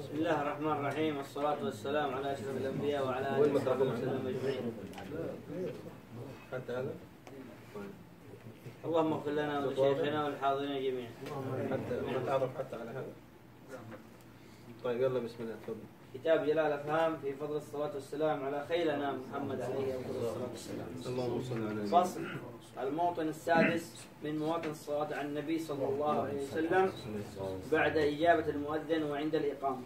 بسم الله الرحمن الرحيم. والصلاة والسلام على أشرف الأنبياء وعلى آله وصحبه وسلم أجمعين. حتى هذا؟ اللهم اغفر لنا ولشيخنا والحاضرين جميعا. حتى ما تعرف حتى على هذا. طيب يلا بسم الله تفضل. كتاب جلال الأفهام في فضل الصلاة والسلام على خيلنا محمد عليه أفضل الصلاة والسلام. اللهم صل على فصل. الموطن السادس من مواطن الصلاة على النبي صلى الله عليه وسلم بعد إجابة المؤذن وعند الإقامة.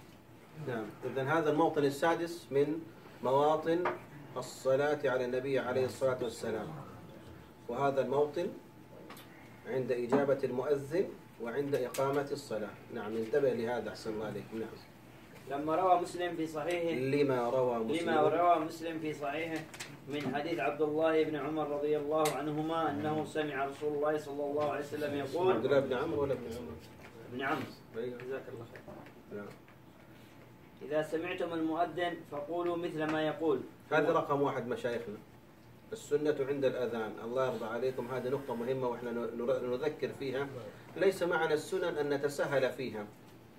نعم. إذا هذا الموطن السادس من مواطن الصلاة على النبي عليه الصلاة والسلام. وهذا الموطن عند إجابة المؤذن وعند إقامة الصلاة. نعم انتبه لهذا أحسن الله عليك. نعم. لما روى مسلم في صحيحه لما روى مسلم. لما روى مسلم في صحيحه من حديث عبد الله بن عمر رضي الله عنهما أنه سمع رسول الله صلى الله عليه وسلم عبد يقول الله بن عمرو ولا ابن عمر؟ ابن عمرو. أيوه. جزاك الله خير. نعم. إذا سمعتم المؤذن فقولوا مثل ما يقول. هذا رقم واحد مشايخنا. السنة عند الأذان. الله يرضى عليكم. هذه نقطة مهمة وإحنا نذكر فيها. ليس معنى السنن أن نتساهل فيها.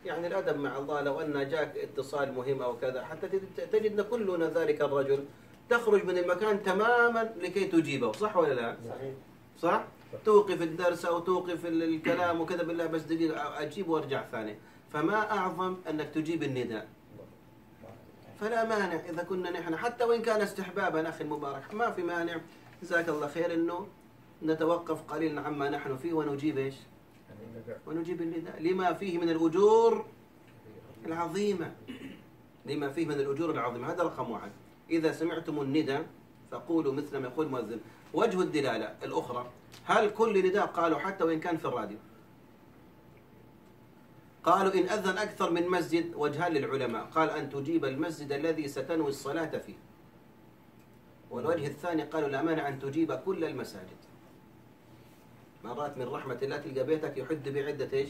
يعني الأدب مع الله لو أن جاك اتصال مهم أو كذا حتى تجد- تجدنا كلنا ذلك الرجل تخرج من المكان تماما لكي تجيبه صح ولا لا؟ صحيح. صح؟ توقف الدرس أو توقف ال- الكلام وكذا بالله بس دقيقة أجيب وأرجع ثاني. فما أعظم أنك تجيب النداء؟ فلا مانع إذا كنا نحن حتى وإن كان استحبابا أخي المبارك ما في مانع. جزاك الله خير أنه نتوقف قليلا عما نحن فيه ونجيب إيش؟ ونجيب النداء لما فيه من الأجور العظيمة. لما فيه من الأجور العظيمة. هذا رقم واحد. إذا سمعتم النداء فقولوا مثل ما يقول المؤذن. وجه الدلالة الأخرى. هل كل نداء قالوا حتى وإن كان في الراديو؟ قالوا إن أذن أكثر من مسجد. وجهان للعلماء. قال أن تجيب المسجد الذي ستنوي الصلاة فيه. والوجه الثاني قالوا لا مانع أن تجيب كل المساجد. مرات من رحمة الله تلقى بيتك يحد بعدة إيش؟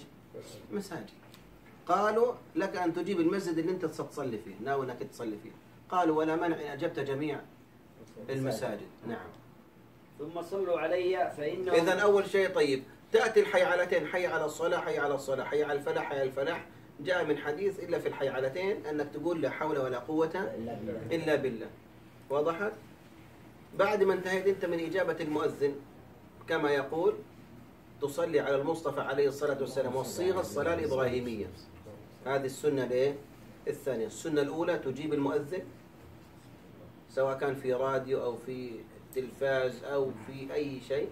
مساجد. قالوا لك أن تجيب المسجد اللي أنت ستصلي فيه ناوي أنك تصلي فيه. قالوا ولا مانع إن أجبت جميع المساجد. نعم. ثم صلوا علي فإنه إذا أول شيء طيب تأتي الحيعلتين حي على الصلاة حي على الصلاة حي على الفلاح حي على الفلاح. جاء من حديث إلا في الحيعلتين أنك تقول لا حول ولا قوة إلا بالله. وضحت بعد ما انتهيت أنت من إجابة المؤذن كما يقول تصلي على المصطفى عليه الصلاة والسلام والصيغة الصلاة الإبراهيمية. هذه السنة الإيه؟ الثانية. السنة الأولى تجيب المؤذن سواء كان في راديو أو في تلفاز أو في أي شيء.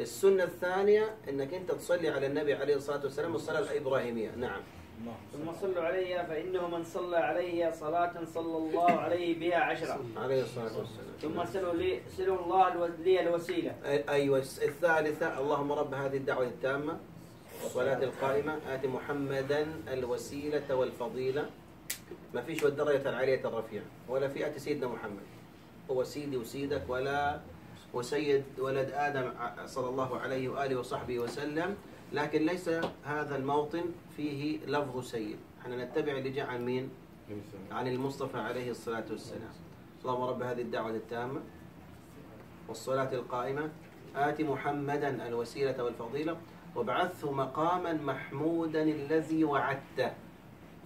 السنة الثانية أنك أنت تصلي على النبي عليه الصلاة والسلام الصلاة الإبراهيمية. نعم. ثم صلوا علي فإنه من صلى علي صلاة صلى الله عليه بها عشرة. عليه الصلاة والسلام. ثم سلوا لي سلوا الله لي الوسيلة. أي- أيوة الثالثة اللهم رب هذه الدعوة التامة والصلاة القائمة آت محمدا الوسيلة والفضيلة. ما فيش والدرجة العالية الرفيعة ولا في آت سيدنا محمد. هو سيدي وسيدك ولا وسيد ولد آدم صلى الله عليه وآله وصحبه وسلم. لكن ليس هذا الموطن فيه لفظ سيد. إحنا نتبع اللي جاء عن مين؟ عن المصطفى عليه الصلاة والسلام. اللهم رب هذه الدعوة التامة والصلاة القائمة. آت محمدا الوسيلة والفضيلة وابعثه مقاما محمودا الذي وعدته.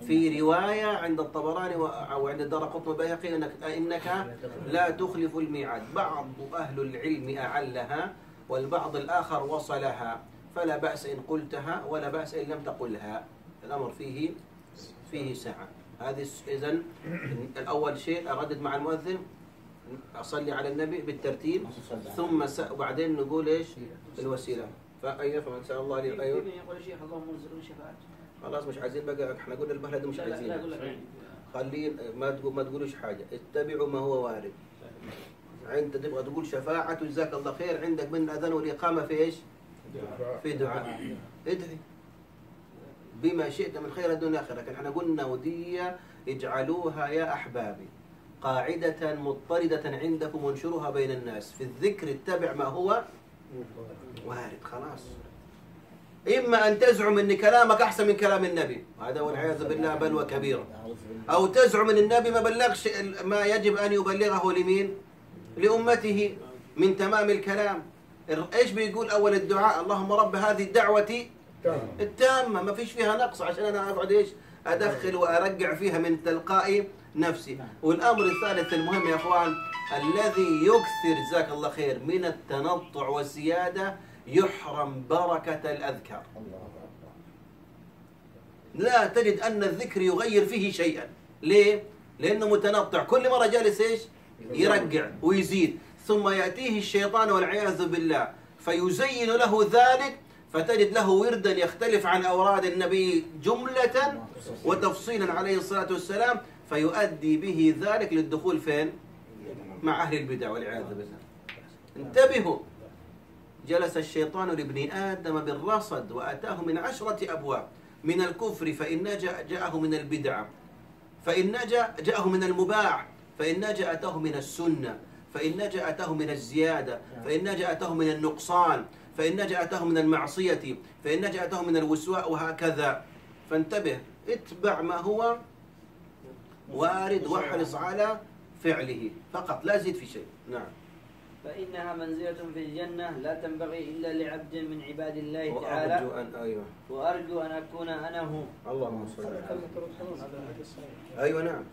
في رواية عند الطبراني أو عند الدار قطب البيهقي إنك, إنك لا تخلف الميعاد. بعض أهل العلم أعلها والبعض الآخر وصلها. فلا بأس إن قلتها ولا بأس إن لم تقلها. الأمر فيه فيه سعة هذه إذا الأول شيء أردد مع المؤذن أصلي على النبي بالترتيب ثم س... وبعدين نقول إيش؟ الوسيلة. فأيوة فمن سأل الله لي أيوة. يقول الشيخ اللهم ارزقني خلاص مش عايزين بقى إحنا قلنا البهلة دي مش عايزين. خلين ما تقول ما تقولوش حاجة. اتبعوا ما هو وارد. انت تبغى تقول شفاعة جزاك الله خير. عندك من الأذان والإقامة في إيش؟ في دعاء ادعي بما شئت من خير الدنيا آخرة لكن إحنا قلنا ودية اجعلوها يا أحبابي قاعدة مضطردة عندكم وانشروها بين الناس. في الذكر اتبع ما هو وارد. خلاص. إما أن تزعم أن كلامك أحسن من كلام النبي. هذا والعياذ بالله بلوى كبيرة أو تزعم أن النبي ما بلغش ما يجب أن يبلغه لمين؟ لأمته. من تمام الكلام. إيش بيقول أول الدعاء؟ اللهم رب هذه الدعوة التامة. ما فيش فيها نقص. عشان أنا أقعد إيش؟ أدخل وأرجع فيها من تلقاء نفسي. والأمر الثالث المهم يا أخوان الذي يكثر جزاك الله خير من التنطع والزيادة يحرم بركة الأذكار. لا تجد أن الذكر يغير فيه شيئا. ليه؟ لأنه متنطع. كل مرة جالس إيش؟ يرجع ويزيد. ثم يأتيه الشيطان والعياذ بالله فيزين له ذلك فتجد له وردا يختلف عن أوراد النبي جملة وتفصيلا عليه الصلاة والسلام فيؤدي به ذلك للدخول فين؟ مع أهل البدع والعياذ بالله. انتبهوا جلس الشيطان لابن آدم بالرصد وأتاه من عشرة أبواب. من الكفر فإن نجأ جاءه من البدعة فإن نجأ جاءه من المباح فإن نجأ أتاه من السنة. فإن نجا أتاه من الزيادة فإن نجا أتاه من النقصان فإن نجا أتاه من المعصية فإن نجا أتاه من الوسواء وهكذا. فانتبه اتبع ما هو وارد واحرص على فعله. فقط لا زيد في شيء. نعم. فإنها منزلة في الجنة لا تنبغي إلا لعبد من عباد الله تعالى. وأرجو أن أيوه. وأرجو أن أكون أنا هو. اللهم صل على أيوه نعم.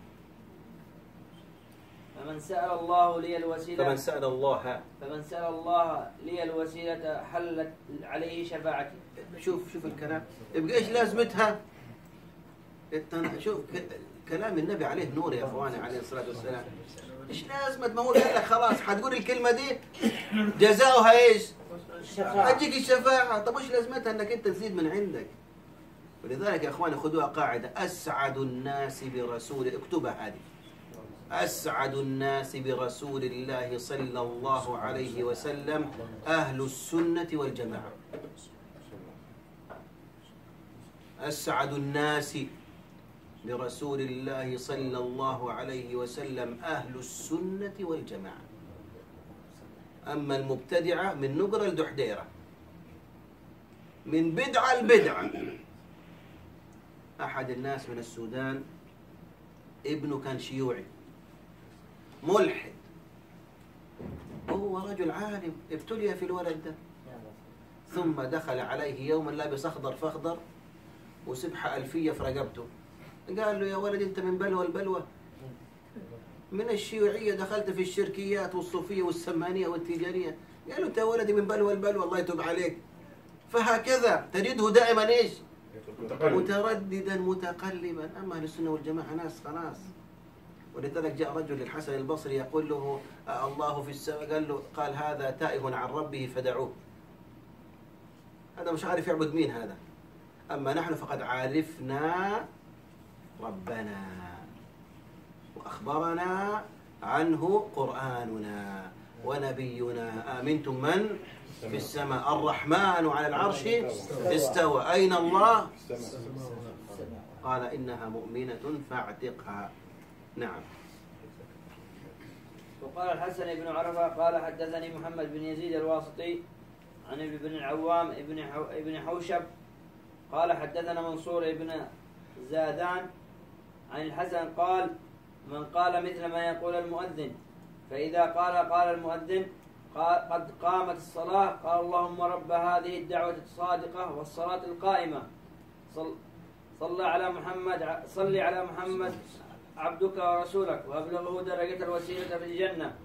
فمن سأل الله لي الوسيلة فمن سأل الله فمن سأل الله لي الوسيلة حلت عليه شفاعتي. شوف شوف الكلام. يبقى إيش لازمتها؟ شوف ك- كلام النبي عليه نور يا إخواني عليه الصلاة والسلام. إيش لازمة؟ ما هو قال لك خلاص حتقول الكلمة دي؟ جزاؤها إيش؟ حتجيك الشفاعة. طب إيش لازمتها؟ إنك أنت تزيد من عندك؟ ولذلك يا إخواني خذوها قاعدة. أسعد الناس برسول. اكتبها هذه. أسعد الناس برسول الله صلى الله عليه وسلم أهل السنة والجماعة. أسعد الناس برسول الله صلى الله عليه وسلم أهل السنة والجماعة. أما المبتدعة من نقرة الدحديرة من بدعة البدعة. أحد الناس من السودان ابنه كان شيوعي. ملحد. وهو رجل عالم ابتلي في الولد ده. ثم دخل عليه يوما لابس أخضر فأخضر وسبحه ألفية في رقبته. قال له يا ولد أنت من بلوى البلوى. من الشيوعية دخلت في الشركيات والصوفية والسمانية والتجارية. قال له أنت يا ولدي من بلوى البلوى الله يتوب عليك. فهكذا تجده دائما إيش؟ مترددا متقلبا. أما أهل السنة والجماعة ناس خلاص. ولذلك جاء رجل للحسن البصري يقول له آه الله في السماء؟ قال له قال هذا تائه عن ربه فدعوه. هذا مش عارف يعبد مين هذا. أما نحن فقد عرفنا ربنا وأخبرنا عنه قرآننا ونبينا. آمنتم من؟ في السماء. الرحمن على العرش استوى. أين الله؟ قال إنها مؤمنة فاعتقها. نعم. وقال الحسن بن عرفة قال حدثني محمد بن يزيد الواسطي عن ابن بن العوام ابن ابن حوشب. قال حدثنا منصور ابن زادان عن الحسن قال من قال مثل ما يقول المؤذن فإذا قال قال المؤذن قال قد قامت الصلاة قال اللهم رب هذه الدعوة الصادقة والصلاة القائمة صل صلى على محمد صل على محمد عبدك ورسولك. وأبلغه درجة الوسيلة في الجنة.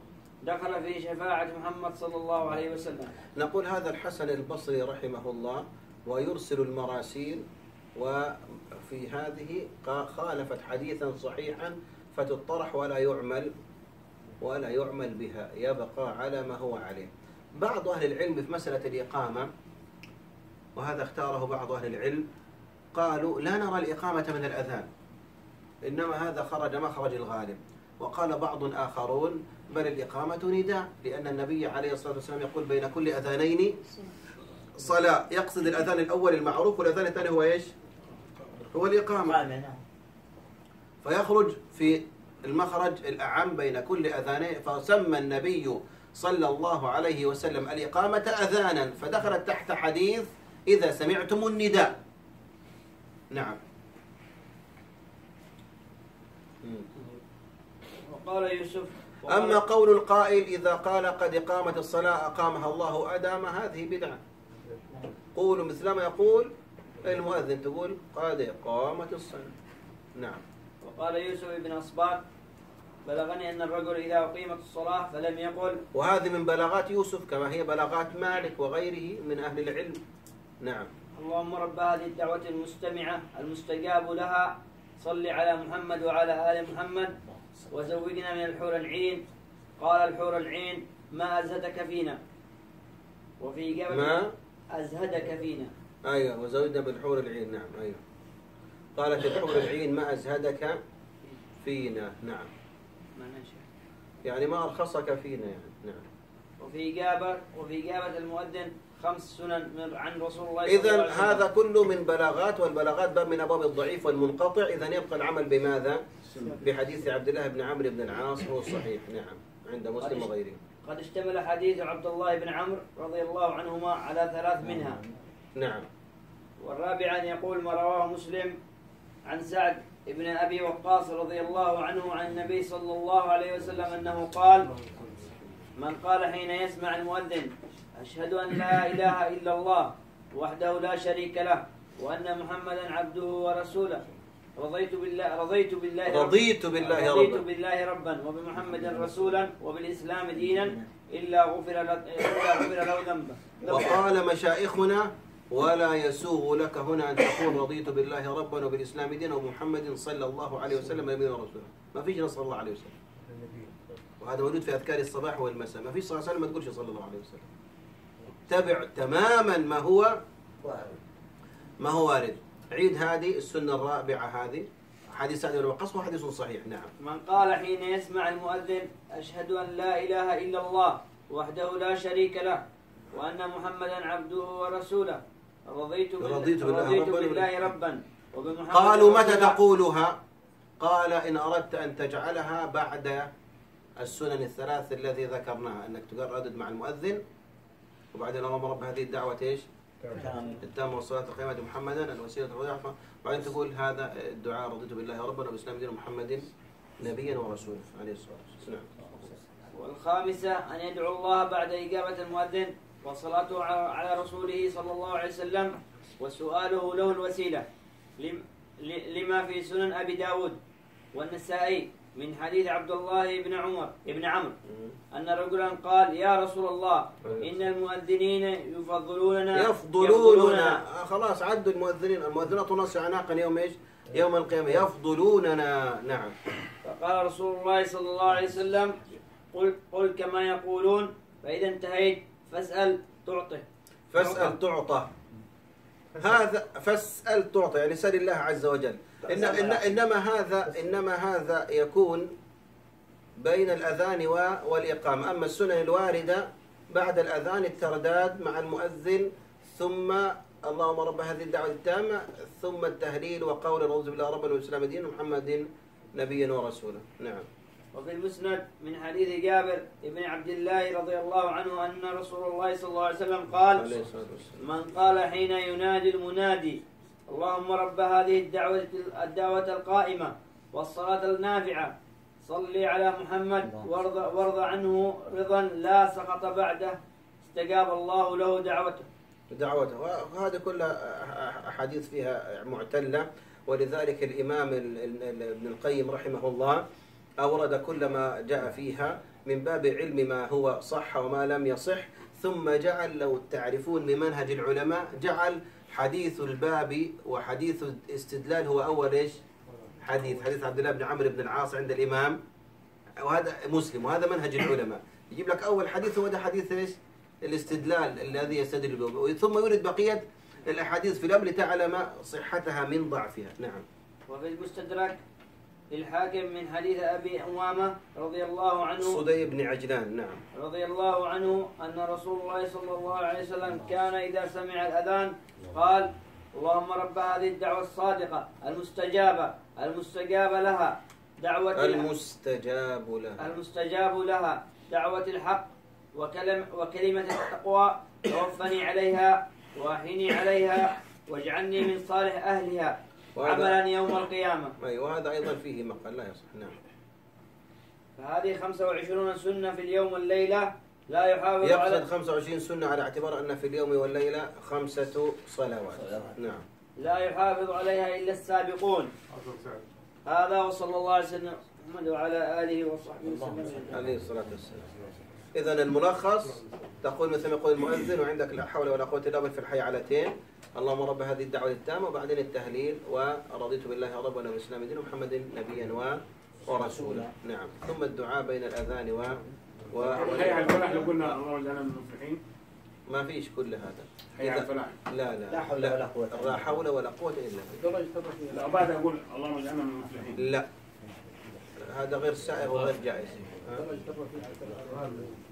دخل في شفاعة محمد صلى الله عليه وسلم. نقول هذا الحسن البصري رحمه الله ويرسل المراسيل وفي هذه خالفت حديثا صحيحا فتطرح ولا يعمل ولا يعمل بها. يبقى على ما هو عليه. بعض أهل العلم في مسألة الإقامة وهذا اختاره بعض أهل العلم قالوا لا نرى الإقامة من الأذان. إنما هذا خرج مخرج الغالب. وقال بعض آخرون بل الإقامة نداء لأن النبي عليه الصلاة والسلام يقول بين كل أذانين صلاة. يقصد الأذان الأول المعروف والأذان الثاني هو إيش؟ هو الإقامة. فيخرج في المخرج الأعم بين كل أذانين فسمى النبي صلى الله عليه وسلم الإقامة أذانا فدخلت تحت حديث إذا سمعتم النداء. نعم. وقال يوسف أما قول القائل إذا قال قد قامت الصلاة أقامها الله أدام هذه بدعة. قولوا مثل ما يقول المؤذن تقول قد قامت الصلاة. نعم. وقال يوسف بن أصباط بلغني أن الرجل إذا أقيمت الصلاة فلم يقل. وهذه من بلاغات يوسف كما هي بلاغات مالك وغيره من أهل العلم. نعم. اللهم رب هذه الدعوة المستمعة المستجاب لها. صل على محمد وعلى آل محمد. وزوجنا من الحور العين. قال الحور العين ما أزهدك فينا. وفي إجابة ما؟ أزهدك فينا. أيوة وزوجنا بالحور العين نعم أيوة. قالت الحور العين ما أزهدك فينا. نعم. يعني ما أرخصك فينا يعني نعم. وفي إجابة وفي إجابة المؤذن خمس سنن من عن رسول الله صلى الله إذا عليه وسلم. هذا كله من بلاغات والبلاغات باب من أبواب الضعيف والمنقطع. إذا يبقى العمل بماذا؟ بحديث عبد الله بن عمرو بن العاص هو الصحيح نعم عند مسلم وغيره. قد اشتمل حديث عبد الله بن عمرو رضي الله عنهما على ثلاث منها. نعم. والرابع أن يقول ما رواه مسلم عن سعد بن أبي وقاص رضي الله عنه عن النبي صلى الله عليه وسلم أنه قال من قال حين يسمع المؤذن أشهد أن لا إله إلا الله وحده لا شريك له وأن محمدا عبده ورسوله. رضيت بالله رضيت بالله رضيت بالله رضيت بالله ربا وبمحمد رسولا وبالإسلام دينا إلا غفر إلا غفر له ذنبه. وقال مشايخنا ولا يسوغ لك هنا أن تقول رضيت بالله ربا وبالإسلام دينا ومحمد صلى الله عليه وسلم نبينا ورسوله ما فيش نص الله عليه وسلم. وهذا موجود في أذكار الصباح والمساء. ما فيش صلى الله عليه وسلم ما تقولش صلى الله عليه وسلم. تبع تماما ما هو ما هو وارد. عيد هذه السنة الرابعة هذه. حديث سعد بن وقاص هو حديث صحيح نعم. من قال حين يسمع المؤذن أشهد أن لا إله إلا الله وحده لا شريك له وأن محمدا عبده ورسوله. رضيت بالله, رضيت بالله رضيت بالله ربا. وبمحمد قالوا متى. تقولها؟ قال إن أردت أن تجعلها بعد السنن الثلاث الذي ذكرناها أنك تردد مع المؤذن. وبعدين اللهم رب هذه الدعوة إيش؟ التامة والصلاة والقيامة محمدا الوسيلة والرحمة وبعدين تقول هذا الدعاء رضيت بالله ربا وبالإسلام دين محمد نبيا ورسولا. عليه الصلاة والسلام. والخامسة أن يدعو الله بعد إجابة المؤذن وصلاته على- على رسوله صلى الله عليه وسلم وسؤاله له الوسيلة. لم- ل- لما في سنن أبي داود والنسائي. من حديث عبد الله بن عمر بن عمرو. أن رجلا قال يا رسول الله إن المؤذنين يفضلوننا يفضلوننا. خلاص عدوا المؤذنين. المؤذنات نص عناقا يوم إيش؟ يوم القيامة. يفضلوننا. نعم. فقال رسول الله صلى الله عليه وسلم قل, قل كما يقولون. فإذا انتهيت فاسأل تعطه. فاسأل تعطى هذا فاسأل تعطى يعني سل الله عز وجل. إن إن إنما هذا إنما هذا يكون بين الأذان والإقامة. أما السنن الواردة بعد الأذان الترداد مع المؤذن ثم اللهم رب هذه الدعوة التامة ثم التهليل وقول رضي بالله ربا والإسلام دين محمد نبيا ورسولا. نعم. وفي المسند من حديث جابر بن عبد الله رضي الله عنه أن رسول الله صلى الله عليه وسلم قال من قال حين ينادي المنادي اللهم رب هذه الدعوة الدعوة القائمة والصلاة النافعة. صل على محمد وارض, وارض عنه رضا لا سقط بعده. استجاب الله له دعوته. دعوته. وهذه كلها أحاديث فيها معتلة. ولذلك الإمام ال- ال- ال- ابن القيم رحمه الله أورد كل ما جاء فيها من باب علم ما هو صح وما لم يصح. ثم جعل لو تعرفون من منهج العلماء جعل حديث الباب وحديث الاستدلال هو أول إيش؟ حديث. حديث عبد الله بن عمرو بن العاص عند الإمام. وهذا مسلم وهذا منهج العلماء. يجيب لك أول حديث هو ده حديث إيش؟ الاستدلال الذي يستدل به. ثم يورد بقية الأحاديث في الأمر لتعلم صحتها من ضعفها. نعم. وفي المستدرك للحاكم من حديث أبي أمامة رضي الله عنه. صدي بن عجلان نعم. رضي الله عنه أن رسول الله صلى الله عليه وسلم كان إذا سمع الأذان قال اللهم رب هذه الدعوة الصادقة المستجابة المستجاب لها دعوة المستجاب له المستجاب لها دعوة الحق وكلم وكلمة التقوى توفني عليها واحيني عليها واجعلني من صالح أهلها. عملا يوم القيامة. أي وهذا أيضا فيه مقال لا يصح. نعم. فهذه 25 سنة في اليوم والليلة لا يحافظ على يقصد 25 سنة على اعتبار أن في اليوم والليلة خمسة صلوات. نعم. لا يحافظ عليها إلا السابقون. هذا وصلى الله على سيدنا محمد وعلى آله وصحبه وسلم. عليه الصلاة والسلام. إذا الملخص تقول مثل ما يقول المؤذن وعندك لا حول ولا قوة إلا بالله في الحي علتين اللهم رب هذه الدعوة التامة وبعدين التهليل ورضيت بالله ربنا والإسلام دين ومحمد نبيا و ورسولا. نعم. ثم الدعاء بين الأذان و و هي على الفلاح لو قلنا اللهم اجعلنا من المفلحين ما فيش كل هذا. هي على الفلاح. لا لا. لا حول ولا قوة. لا حول ولا قوة إلا بالله. لا بعد أقول اللهم اجعلنا من المفلحين لا. هذا غير سائغ وغير جائز.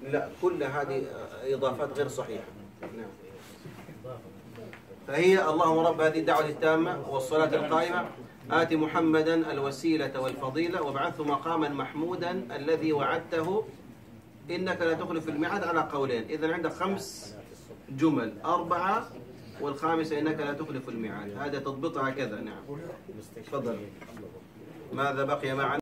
لا كل هذه إضافات غير صحيحة. نعم. فهي اللهم رب هذه الدعوة التامة والصلاة القائمة. آت محمدا الوسيلة والفضيلة وابعثه مقاما محمودا الذي وعدته. إنك لا تخلف الميعاد على قولين. إذا عندك خمس جمل أربعة والخامسة إنك لا تخلف الميعاد. هذا تضبطها كذا نعم. تفضل. ماذا بقي معنا؟